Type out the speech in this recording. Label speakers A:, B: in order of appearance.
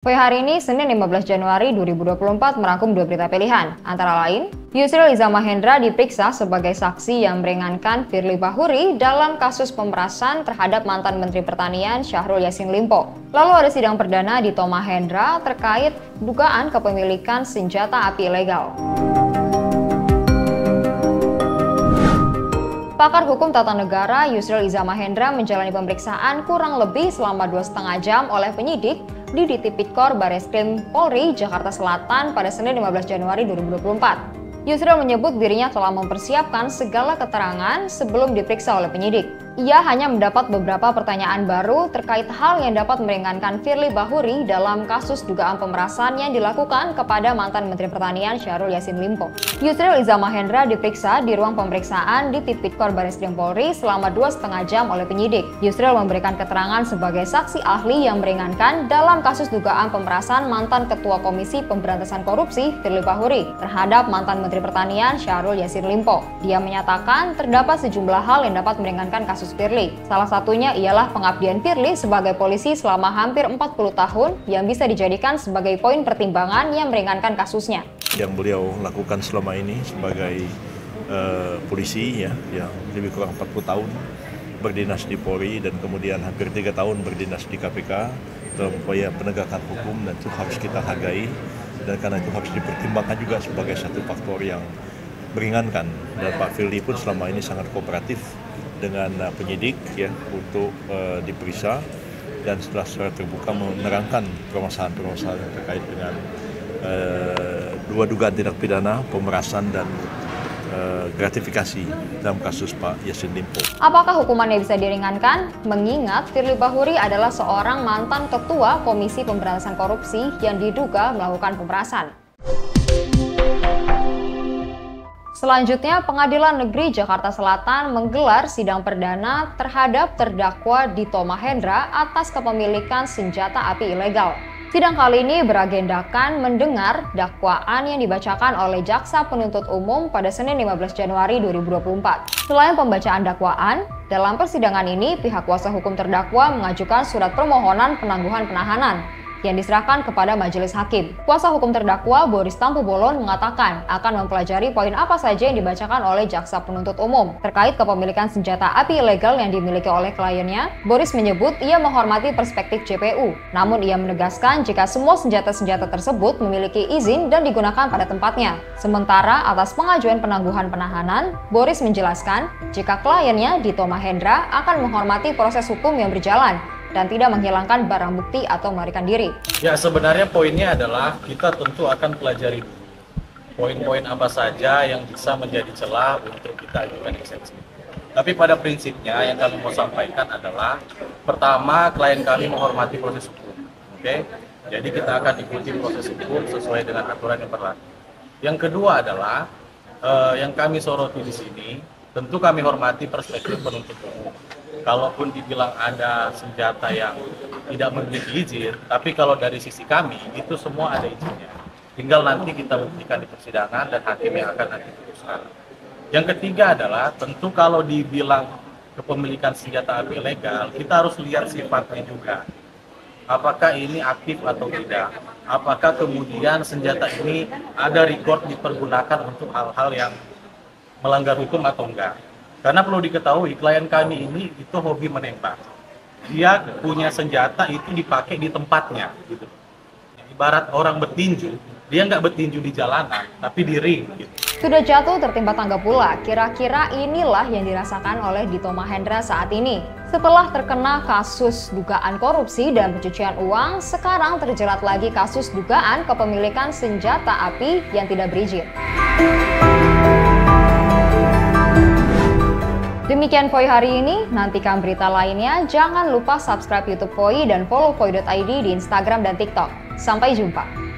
A: Poi hari ini, Senin 15 Januari 2024 merangkum dua berita pilihan, antara lain, Yusril Iza Mahendra diperiksa sebagai saksi yang meringankan Firly Bahuri dalam kasus pemerasan terhadap mantan Menteri Pertanian Syahrul Yassin Limpo. Lalu ada sidang perdana di Toma Hendra terkait dugaan kepemilikan senjata api ilegal. Pakar Hukum Tata Negara Yusril Iza Mahendra menjalani pemeriksaan kurang lebih selama dua setengah jam oleh penyidik di Ditipikor Bareskrim Polri, Jakarta Selatan pada Senin 15 Januari 2024. Yusril menyebut dirinya telah mempersiapkan segala keterangan sebelum diperiksa oleh penyidik. Ia hanya mendapat beberapa pertanyaan baru terkait hal yang dapat meringankan Firly Bahuri dalam kasus dugaan pemerasan yang dilakukan kepada mantan Menteri Pertanian Syahrul Yassin Limpo. Yusril Iza Mahendra diperiksa di ruang pemeriksaan di Tipikor Bareskrim Polri selama dua setengah jam oleh penyidik. Yusril memberikan keterangan sebagai saksi ahli yang meringankan dalam kasus dugaan pemerasan mantan Ketua Komisi Pemberantasan Korupsi Firly Bahuri terhadap mantan Menteri Pertanian Syahrul Yassin Limpo. Dia menyatakan terdapat sejumlah hal yang dapat meringankan kasus Firly. Salah satunya ialah pengabdian Firly sebagai polisi selama hampir 40 tahun yang bisa dijadikan sebagai poin pertimbangan yang meringankan kasusnya.
B: Yang beliau lakukan selama ini sebagai uh, polisi ya yang lebih kurang 40 tahun berdinas di Polri dan kemudian hampir tiga tahun berdinas di KPK dalam upaya penegakan hukum dan itu harus kita hargai dan karena itu harus dipertimbangkan juga sebagai satu faktor yang meringankan dan Pak Firly pun selama ini sangat kooperatif dengan uh, penyidik ya untuk uh, diperiksa dan setelah secara terbuka menerangkan permasalahan-permasalahan yang terkait dengan uh, dua dugaan tindak pidana pemerasan dan Eh, gratifikasi dalam kasus Pak Yasin Limpo.
A: Apakah hukumannya bisa diringankan? Mengingat Firly Bahuri adalah seorang mantan ketua Komisi Pemberantasan Korupsi yang diduga melakukan pemerasan. Selanjutnya, Pengadilan Negeri Jakarta Selatan menggelar sidang perdana terhadap terdakwa Dito Mahendra atas kepemilikan senjata api ilegal. Sidang kali ini beragendakan mendengar dakwaan yang dibacakan oleh Jaksa Penuntut Umum pada Senin 15 Januari 2024. Selain pembacaan dakwaan, dalam persidangan ini pihak kuasa hukum terdakwa mengajukan surat permohonan penangguhan penahanan yang diserahkan kepada majelis hakim. Kuasa hukum terdakwa Boris Tampu Bolon mengatakan akan mempelajari poin apa saja yang dibacakan oleh jaksa penuntut umum terkait kepemilikan senjata api ilegal yang dimiliki oleh kliennya. Boris menyebut ia menghormati perspektif JPU, namun ia menegaskan jika semua senjata-senjata tersebut memiliki izin dan digunakan pada tempatnya. Sementara atas pengajuan penangguhan penahanan, Boris menjelaskan jika kliennya Dito Mahendra akan menghormati proses hukum yang berjalan dan tidak menghilangkan barang bukti atau melarikan diri.
C: Ya sebenarnya poinnya adalah kita tentu akan pelajari poin-poin apa saja yang bisa menjadi celah untuk kita ajukan eksepsi. Tapi pada prinsipnya yang kami mau sampaikan adalah pertama klien kami menghormati proses hukum. Oke. Okay? Jadi kita akan ikuti proses hukum sesuai dengan aturan yang berlaku. Yang kedua adalah eh, yang kami soroti di sini, tentu kami hormati perspektif penuntut umum kalaupun dibilang ada senjata yang tidak memiliki izin, tapi kalau dari sisi kami itu semua ada izinnya. Tinggal nanti kita buktikan di persidangan dan hakim yang akan nanti putuskan. Yang ketiga adalah tentu kalau dibilang kepemilikan senjata api ilegal, kita harus lihat sifatnya juga. Apakah ini aktif atau tidak? Apakah kemudian senjata ini ada record dipergunakan untuk hal-hal yang melanggar hukum atau enggak? Karena perlu diketahui klien kami ini itu hobi menembak. Dia punya senjata itu dipakai di tempatnya gitu. Ibarat orang bertinju, dia nggak bertinju di jalanan, tapi di ring gitu.
A: Sudah jatuh tertimpa tangga pula, kira-kira inilah yang dirasakan oleh Dito Mahendra saat ini. Setelah terkena kasus dugaan korupsi dan pencucian uang, sekarang terjerat lagi kasus dugaan kepemilikan senjata api yang tidak berizin. Demikian Poi hari ini, nantikan berita lainnya. Jangan lupa subscribe YouTube Poi dan follow Poi.id di Instagram dan TikTok. Sampai jumpa.